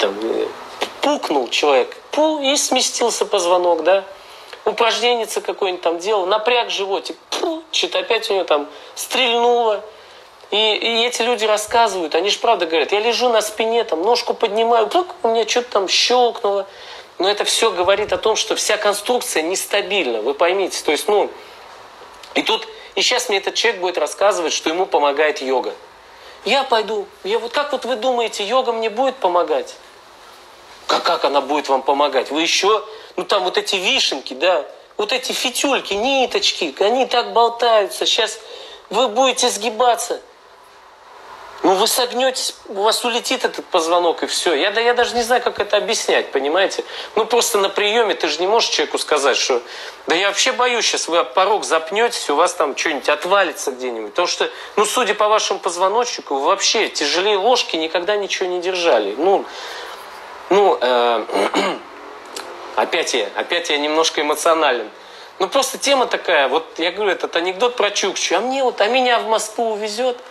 там, э, пукнул человек, пу, и сместился позвонок, да, упражненница какой-нибудь там делал, напряг животик, пу, что-то опять у него там стрельнуло. И, и эти люди рассказывают, они же правда говорят, я лежу на спине, там ножку поднимаю, пук, у меня что-то там щелкнуло. Но это все говорит о том, что вся конструкция нестабильна, вы поймите. То есть, ну, и тут, и сейчас мне этот человек будет рассказывать, что ему помогает йога. Я пойду. Я вот как вот вы думаете, йога мне будет помогать? Как, как она будет вам помогать? Вы еще, ну там вот эти вишенки, да, вот эти фитюльки, ниточки, они так болтаются. Сейчас вы будете сгибаться. Ну вы согнетесь, у вас улетит этот позвонок и все. Я, да, я даже не знаю, как это объяснять, понимаете? Ну просто на приеме ты же не можешь человеку сказать, что да я вообще боюсь, сейчас вы порог запнетесь, у вас там что-нибудь отвалится где-нибудь. Потому что, ну судя по вашему позвоночнику, вы вообще тяжелее ложки никогда ничего не держали. Ну, ну э, опять я, опять я немножко эмоционален. Ну просто тема такая, вот я говорю, этот анекдот про Чукчу, а мне вот, а меня в Москву увезет –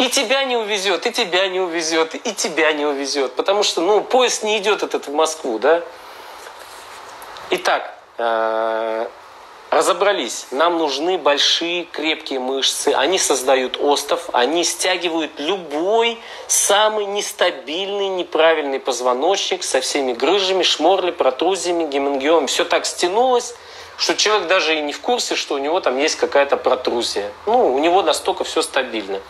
и тебя не увезет, и тебя не увезет, и тебя не увезет. Потому что, ну, поезд не идет этот в Москву, да? Итак, э, разобрались. Нам нужны большие крепкие мышцы. Они создают остов, они стягивают любой самый нестабильный, неправильный позвоночник со всеми грыжами, шморли, протрузиями, гемангиомами. Все так стянулось, что человек даже и не в курсе, что у него там есть какая-то протрузия. Ну, у него настолько все стабильно.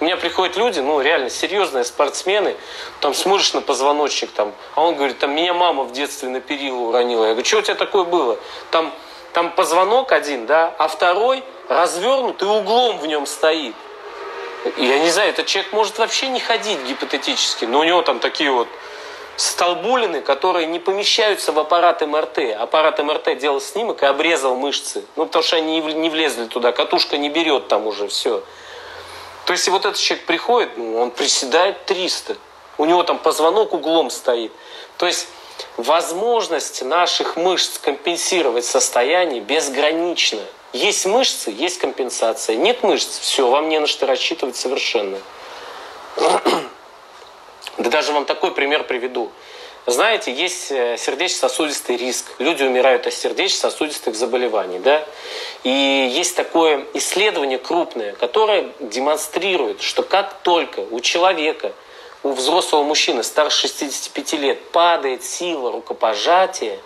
У меня приходят люди, ну, реально серьезные спортсмены, там смотришь на позвоночник, там, а он говорит, там, меня мама в детстве на перилу уронила. Я говорю, что у тебя такое было? Там, там позвонок один, да, а второй развернут и углом в нем стоит. Я не знаю, этот человек может вообще не ходить гипотетически, но у него там такие вот столбулины, которые не помещаются в аппарат МРТ. Аппарат МРТ делал снимок и обрезал мышцы. Ну, потому что они не влезли туда, катушка не берет там уже все. То есть, вот этот человек приходит, ну, он приседает 300. У него там позвонок углом стоит. То есть, возможность наших мышц компенсировать состояние безгранична. Есть мышцы, есть компенсация. Нет мышц, все, вам не на что рассчитывать совершенно. Да даже вам такой пример приведу. Знаете, есть э, сердечно-сосудистый риск. Люди умирают от сердечно-сосудистых заболеваний. Да? И есть такое исследование крупное, которое демонстрирует, что как только у человека, у взрослого мужчины старше 65 лет падает сила рукопожатия,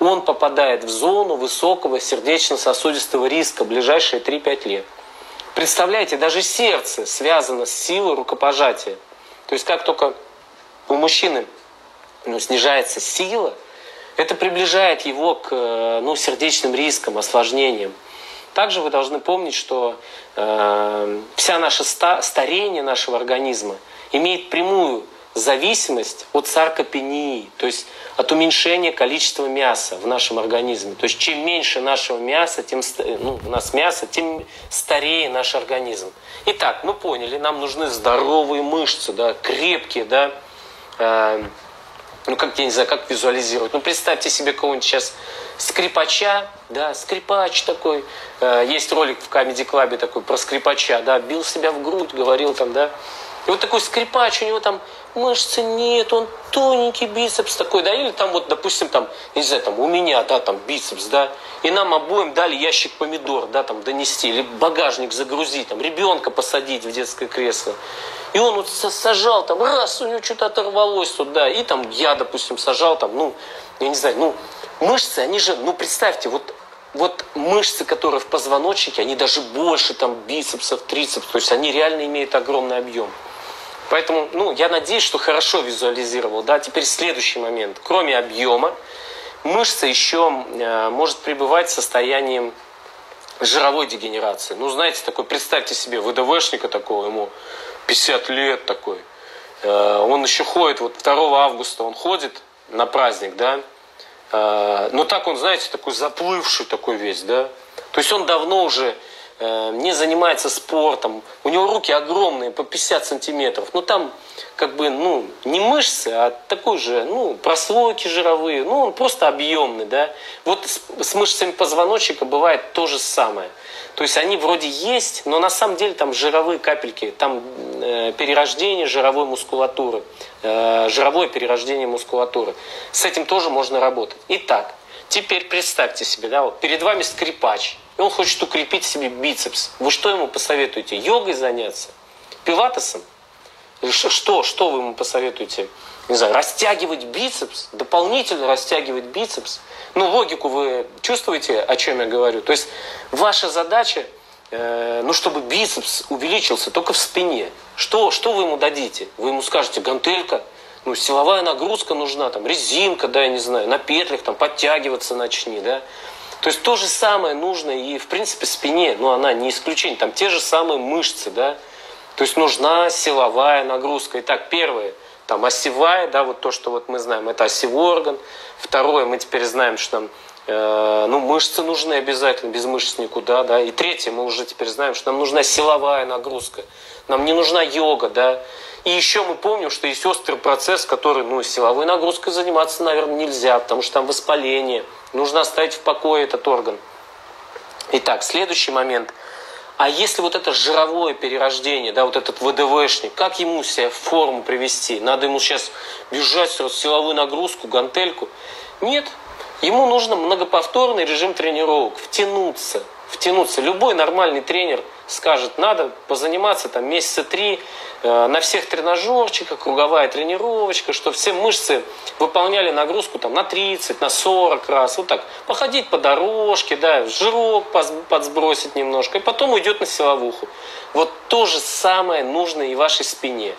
он попадает в зону высокого сердечно-сосудистого риска в ближайшие 3-5 лет. Представляете, даже сердце связано с силой рукопожатия. То есть как только у мужчины ну, снижается сила, это приближает его к э, ну, сердечным рискам, осложнениям. Также вы должны помнить, что э, вся наше ста старение нашего организма имеет прямую зависимость от саркопении, то есть от уменьшения количества мяса в нашем организме. То есть чем меньше нашего мяса, тем ну, у нас мясо, тем старее наш организм. Итак, мы поняли, нам нужны здоровые мышцы, да, крепкие, да, э, ну как, я не знаю, как визуализировать. Ну представьте себе кого-нибудь сейчас скрипача, да, скрипач такой. Э, есть ролик в Comedy Club такой про скрипача, да, бил себя в грудь, говорил там, да. И вот такой скрипач, у него там мышцы нет, он тоненький бицепс такой, да, или там вот, допустим, там, не знаю, там у меня, да, там бицепс, да, и нам обоим дали ящик помидор, да, там донести, или багажник загрузить, там ребенка посадить в детское кресло. И он вот сажал там, раз, у него что-то оторвалось туда, и там я, допустим, сажал там, ну, я не знаю, ну, мышцы, они же, ну, представьте, вот вот мышцы, которые в позвоночнике, они даже больше там бицепсов, трицепсов, то есть они реально имеют огромный объем. Поэтому, ну, я надеюсь, что хорошо визуализировал. Да, теперь следующий момент. Кроме объема, мышца еще э, может пребывать в состоянии жировой дегенерации. Ну, знаете, такой, представьте себе ВДВшника такого, ему 50 лет такой. Э, он еще ходит, вот 2 августа он ходит на праздник, да. Э, но так он, знаете, такой заплывший такой весь, да. То есть он давно уже не занимается спортом, у него руки огромные, по 50 сантиметров, ну там как бы, ну, не мышцы, а такой же, ну, прослойки жировые, ну, он просто объемный, да. Вот с, с мышцами позвоночника бывает то же самое. То есть они вроде есть, но на самом деле там жировые капельки, там э, перерождение жировой мускулатуры, э, жировое перерождение мускулатуры. С этим тоже можно работать. Итак, теперь представьте себе, да, вот перед вами скрипач, и он хочет укрепить себе бицепс. Вы что ему посоветуете? Йогой заняться? Пилатесом? Что, что вы ему посоветуете? Не знаю, растягивать бицепс, дополнительно растягивать бицепс. Ну, логику вы чувствуете, о чем я говорю? То есть ваша задача, э, ну, чтобы бицепс увеличился только в спине. Что, что вы ему дадите? Вы ему скажете, гантелька, ну, силовая нагрузка нужна, там, резинка, да, я не знаю, на петлях, там, подтягиваться начни, да. То есть то же самое нужно и, в принципе, спине, ну, она не исключение, там, те же самые мышцы, да. То есть нужна силовая нагрузка. Итак, первое – там осевая, да, вот то, что вот мы знаем, это осевой орган. Второе, мы теперь знаем, что нам э, ну, мышцы нужны обязательно, без мышц никуда, да. И третье, мы уже теперь знаем, что нам нужна силовая нагрузка, нам не нужна йога, да. И еще мы помним, что есть острый процесс, который, ну, силовой нагрузкой заниматься, наверное, нельзя, потому что там воспаление. Нужно оставить в покое этот орган. Итак, следующий момент – а если вот это жировое перерождение, да, вот этот ВДВшник, как ему себя в форму привести? Надо ему сейчас бежать сразу силовую нагрузку, гантельку? Нет, ему нужно многоповторный режим тренировок, втянуться, втянуться. Любой нормальный тренер скажет, надо позаниматься там месяца три э, на всех тренажерчиках, круговая тренировочка, что все мышцы выполняли нагрузку там на 30, на 40 раз, вот так, походить по дорожке, да, жирок подсбросить немножко, и потом уйдет на силовуху. Вот то же самое нужно и вашей спине.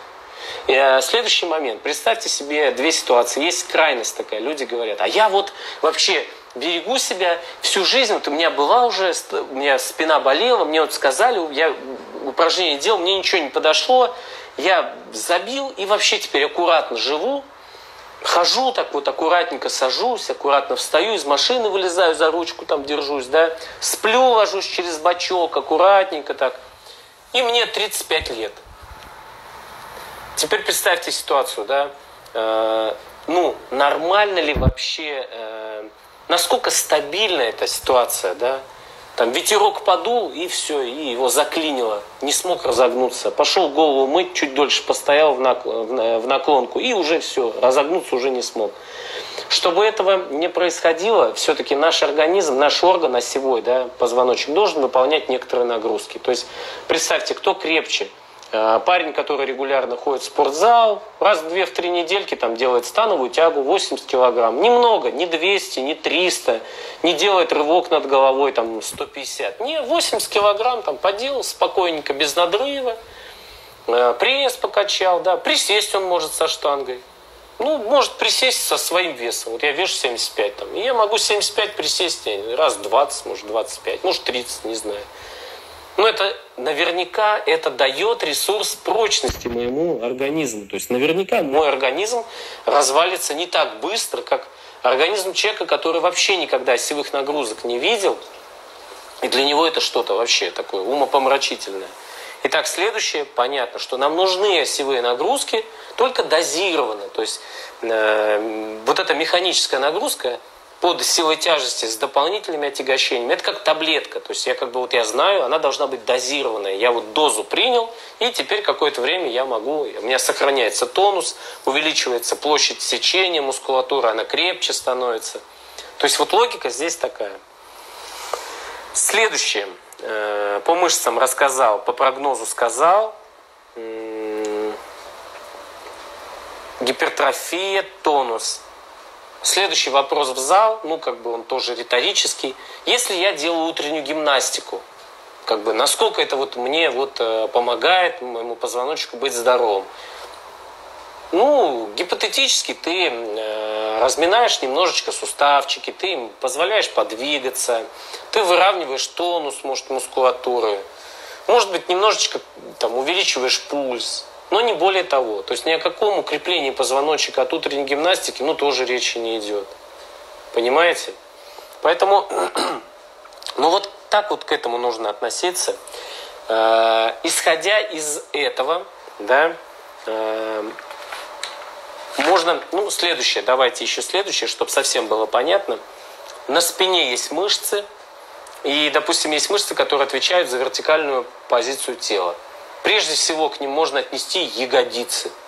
Э, следующий момент. Представьте себе две ситуации. Есть крайность такая. Люди говорят, а я вот вообще берегу себя всю жизнь. Вот у меня была уже, у меня спина болела, мне вот сказали, я упражнение делал, мне ничего не подошло. Я забил и вообще теперь аккуратно живу. Хожу так вот аккуратненько сажусь, аккуратно встаю, из машины вылезаю за ручку, там держусь, да. Сплю, ложусь через бачок, аккуратненько так. И мне 35 лет. Теперь представьте ситуацию, да. Э, ну, нормально ли вообще э, насколько стабильна эта ситуация, да? Там ветерок подул, и все, и его заклинило. Не смог разогнуться. Пошел голову мыть, чуть дольше постоял в, наклонку, и уже все, разогнуться уже не смог. Чтобы этого не происходило, все-таки наш организм, наш орган осевой, да, позвоночник, должен выполнять некоторые нагрузки. То есть представьте, кто крепче – Э, парень, который регулярно ходит в спортзал, раз в две, в три недельки там делает становую тягу 80 килограмм. Немного, не 200, не 300, не делает рывок над головой там 150. Не, 80 килограмм там поделал спокойненько, без надрыва. Э, пресс покачал, да, присесть он может со штангой. Ну, может присесть со своим весом. Вот я вешу 75 там, и я могу 75 присесть раз 20, может 25, может 30, не знаю. Но это наверняка это дает ресурс прочности моему организму. То есть наверняка мой организм развалится не так быстро, как организм человека, который вообще никогда осевых нагрузок не видел. И для него это что-то вообще такое умопомрачительное. Итак, следующее, понятно, что нам нужны осевые нагрузки, только дозированно. То есть э, вот эта механическая нагрузка под силой тяжести с дополнительными отягощениями. Это как таблетка. То есть я как бы вот я знаю, она должна быть дозированная. Я вот дозу принял, и теперь какое-то время я могу, у меня сохраняется тонус, увеличивается площадь сечения мускулатуры, она крепче становится. То есть вот логика здесь такая. Следующее. Э, по мышцам рассказал, по прогнозу сказал. Гипертрофия, тонус – Следующий вопрос в зал, ну, как бы он тоже риторический. Если я делаю утреннюю гимнастику, как бы, насколько это вот мне вот э, помогает моему позвоночнику быть здоровым? Ну, гипотетически ты э, разминаешь немножечко суставчики, ты им позволяешь подвигаться, ты выравниваешь тонус, может, мускулатуры, может быть, немножечко там увеличиваешь пульс, но не более того. То есть ни о каком укреплении позвоночника от утренней гимнастики, ну, тоже речи не идет. Понимаете? Поэтому, ну вот так вот к этому нужно относиться. Э, исходя из этого, да, э, можно, ну, следующее, давайте еще следующее, чтобы совсем было понятно. На спине есть мышцы, и, допустим, есть мышцы, которые отвечают за вертикальную позицию тела. Прежде всего к ним можно отнести ягодицы –